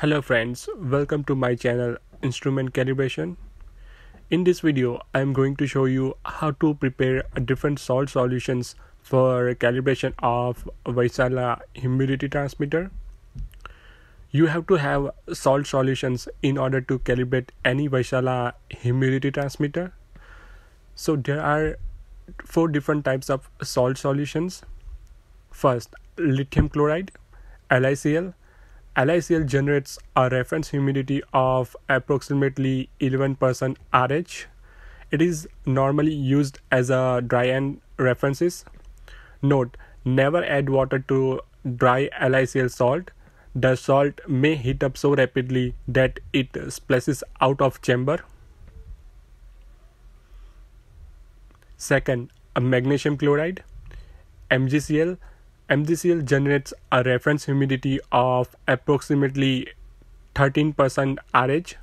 Hello friends, welcome to my channel Instrument Calibration. In this video, I am going to show you how to prepare different salt solutions for calibration of Vaisala humidity transmitter. You have to have salt solutions in order to calibrate any Vaisala humidity transmitter. So there are four different types of salt solutions. First, lithium chloride, LiCl. LiCl generates a reference humidity of approximately 11% RH. It is normally used as a dry end references. Note, never add water to dry LiCl salt. The salt may heat up so rapidly that it splashes out of chamber. Second, a magnesium chloride, MgCl. MgCl generates a reference humidity of approximately 13% RH.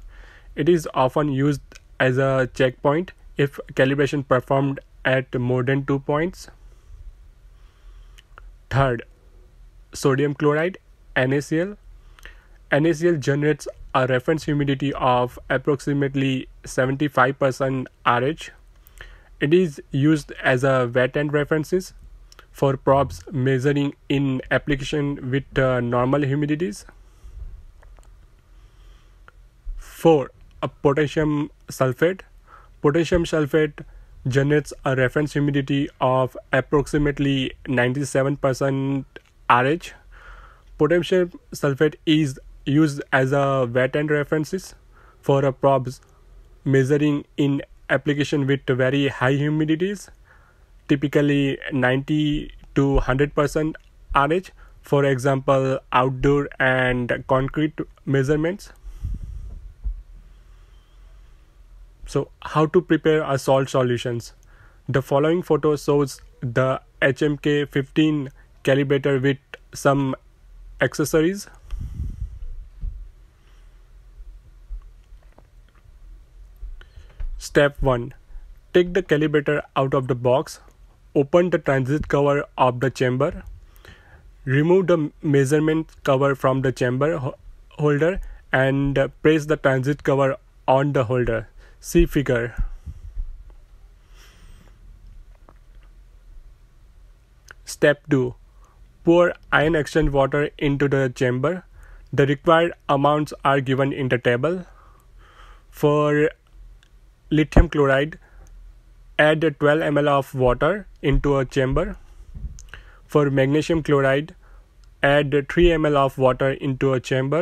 It is often used as a checkpoint if calibration performed at more than 2 points. Third, sodium chloride, NaCl. NaCl generates a reference humidity of approximately 75% RH. It is used as a wet end references for probes measuring in application with uh, normal humidities. 4. A potassium sulfate. Potassium sulfate generates a reference humidity of approximately 97% RH. Potassium sulfate is used as a wet end references for probes measuring in application with very high humidities, typically 90 to 100% RH, for example, outdoor and concrete measurements. So, how to prepare a salt solutions? The following photo shows the HMK 15 calibrator with some accessories. Step 1. Take the calibrator out of the box. Open the transit cover of the chamber. Remove the measurement cover from the chamber holder and uh, press the transit cover on the holder. See figure. Step 2. Pour ion exchange water into the chamber. The required amounts are given in the table. For lithium chloride, add 12 ml of water into a chamber. For magnesium chloride, add 3 ml of water into a chamber.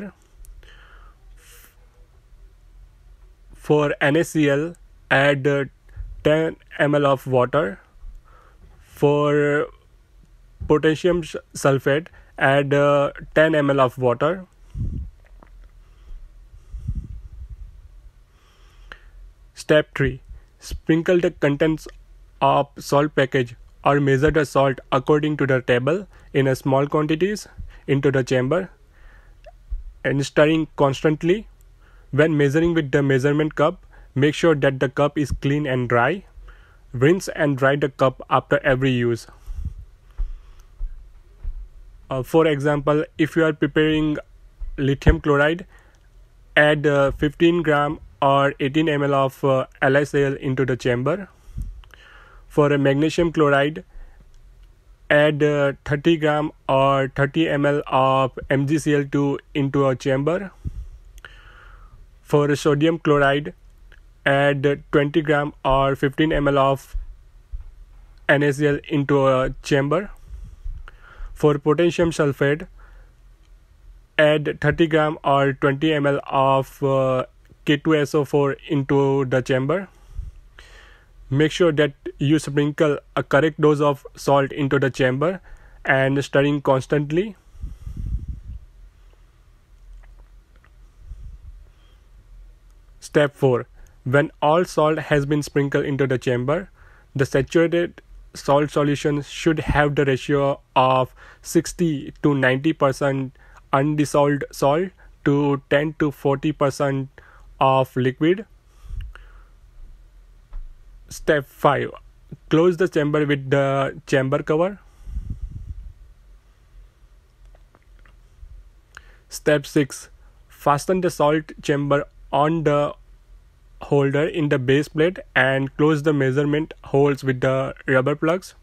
For NaCl, add 10 ml of water. For potassium sulfate, add 10 ml of water. Step 3. Sprinkle the contents of salt package or measure the salt according to the table in a small quantities into the chamber and stirring constantly. When measuring with the measurement cup, make sure that the cup is clean and dry. Rinse and dry the cup after every use. Uh, for example, if you are preparing lithium chloride, add uh, 15 gram or 18 ml of uh, LiCl into the chamber. For magnesium chloride, add uh, 30 gram or 30 ml of MgCl2 into a chamber. For sodium chloride, add 20 gram or 15 ml of NaCl into a chamber. For potassium sulfate, add 30 gram or 20 ml of uh, K2SO4 into the chamber. Make sure that you sprinkle a correct dose of salt into the chamber and stirring constantly. Step 4. When all salt has been sprinkled into the chamber, the saturated salt solution should have the ratio of 60 to 90% undissolved salt to 10 to 40% of liquid. Step 5. Close the chamber with the chamber cover. Step 6. Fasten the salt chamber on the holder in the base plate and close the measurement holes with the rubber plugs.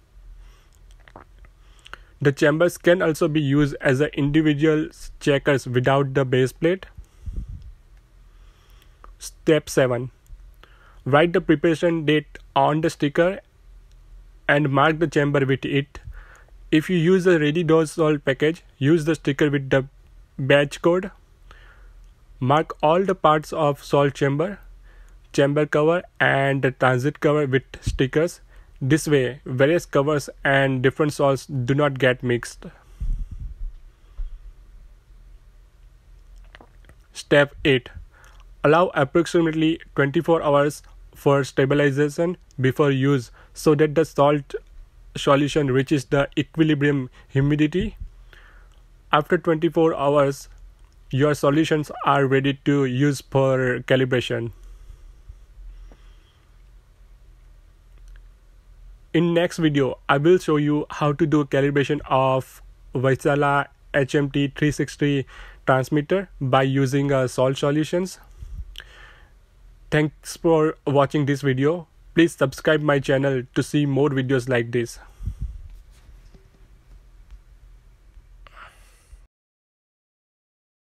The chambers can also be used as individual checkers without the base plate. Step 7. Write the preparation date on the sticker and mark the chamber with it. If you use a ready dose salt package, use the sticker with the batch code. Mark all the parts of salt chamber, chamber cover and the transit cover with stickers. This way, various covers and different salts do not get mixed. Step 8. Allow approximately 24 hours for stabilization before use so that the salt solution reaches the equilibrium humidity. After 24 hours, your solutions are ready to use for calibration. In next video, I will show you how to do calibration of Vaisala HMT 360 transmitter by using uh, salt solutions. Thanks for watching this video. Please subscribe my channel to see more videos like this.